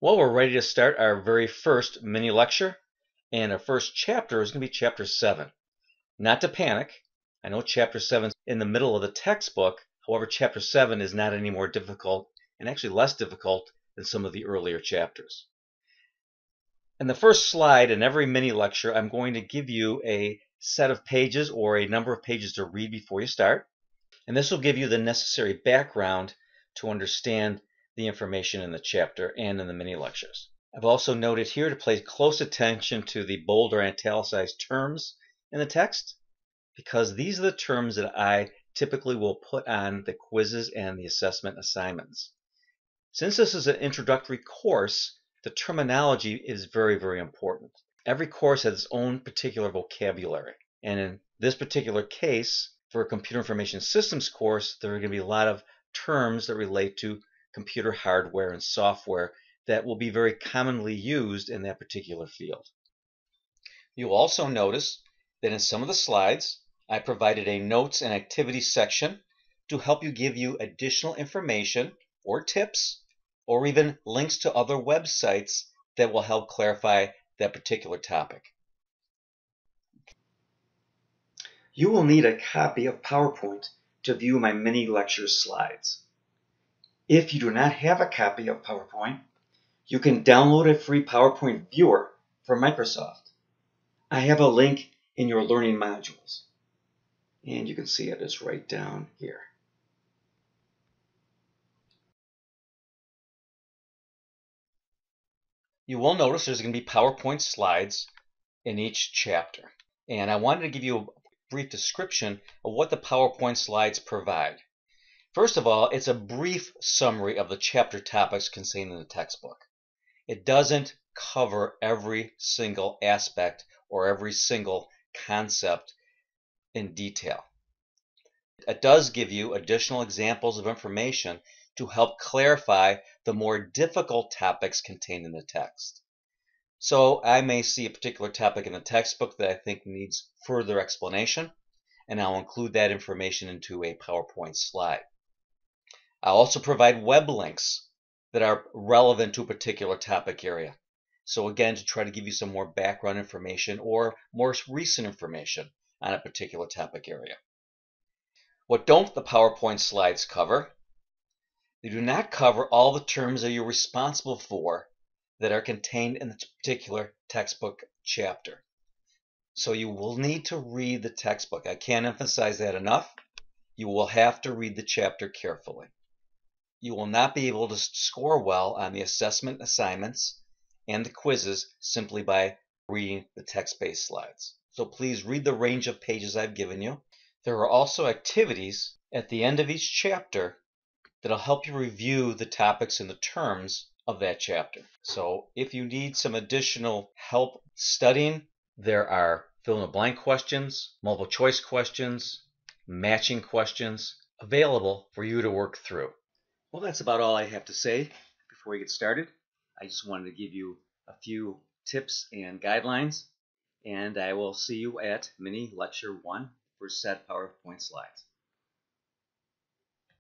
Well, we're ready to start our very first mini lecture, and our first chapter is going to be chapter 7. Not to panic, I know chapter 7 is in the middle of the textbook, however, chapter 7 is not any more difficult and actually less difficult than some of the earlier chapters. In the first slide in every mini lecture, I'm going to give you a set of pages or a number of pages to read before you start, and this will give you the necessary background to understand the information in the chapter and in the mini lectures. I've also noted here to pay close attention to the bold or italicized terms in the text because these are the terms that I typically will put on the quizzes and the assessment assignments. Since this is an introductory course, the terminology is very, very important. Every course has its own particular vocabulary. And in this particular case, for a computer information systems course, there are going to be a lot of terms that relate to computer hardware and software that will be very commonly used in that particular field. You'll also notice that in some of the slides, I provided a notes and activities section to help you give you additional information or tips or even links to other websites that will help clarify that particular topic. You will need a copy of PowerPoint to view my mini lecture slides. If you do not have a copy of PowerPoint, you can download a free PowerPoint viewer from Microsoft. I have a link in your learning modules. And you can see it is right down here. You will notice there's going to be PowerPoint slides in each chapter. And I wanted to give you a brief description of what the PowerPoint slides provide. First of all, it's a brief summary of the chapter topics contained in the textbook. It doesn't cover every single aspect or every single concept in detail. It does give you additional examples of information to help clarify the more difficult topics contained in the text. So I may see a particular topic in the textbook that I think needs further explanation, and I'll include that information into a PowerPoint slide. I'll also provide web links that are relevant to a particular topic area. So again, to try to give you some more background information or more recent information on a particular topic area. What don't the PowerPoint slides cover? They do not cover all the terms that you're responsible for that are contained in the particular textbook chapter. So you will need to read the textbook. I can't emphasize that enough. You will have to read the chapter carefully you will not be able to score well on the assessment assignments and the quizzes simply by reading the text-based slides. So please read the range of pages I've given you. There are also activities at the end of each chapter that'll help you review the topics and the terms of that chapter. So if you need some additional help studying, there are fill in the blank questions, multiple choice questions, matching questions available for you to work through. Well, that's about all I have to say before we get started. I just wanted to give you a few tips and guidelines, and I will see you at mini lecture one for set PowerPoint slides.